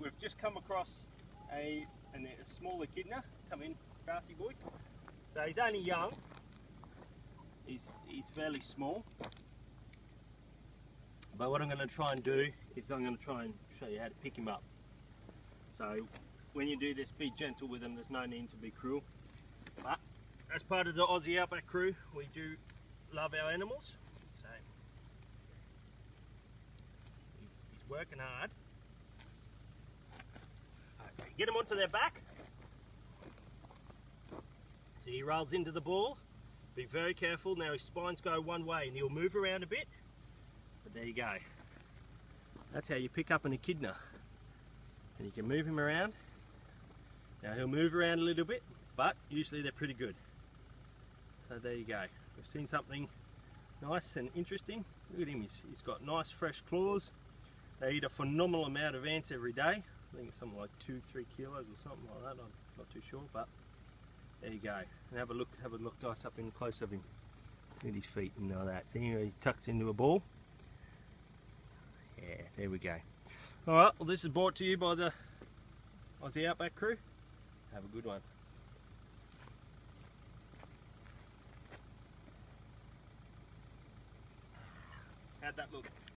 we've just come across a, an, a small echidna. Come in, crafty boy. So he's only young. He's, he's fairly small. But what I'm going to try and do is I'm going to try and show you how to pick him up. So when you do this, be gentle with him. There's no need to be cruel. But as part of the Aussie Outback crew, we do love our animals. So he's, he's working hard. Get him onto their back. So he rolls into the ball. Be very careful. Now his spines go one way and he'll move around a bit. But there you go. That's how you pick up an echidna. And you can move him around. Now he'll move around a little bit, but usually they're pretty good. So there you go. We've seen something nice and interesting. Look at him, he's, he's got nice fresh claws. They eat a phenomenal amount of ants every day. I think it's something like two, three kilos or something like that. I'm not too sure, but there you go. And have a look, have a look nice up in close of him. Look at his feet and all that. See, he tucks into a ball. Yeah, there we go. Alright, well this is brought to you by the Aussie Outback crew. Have a good one. How'd that look?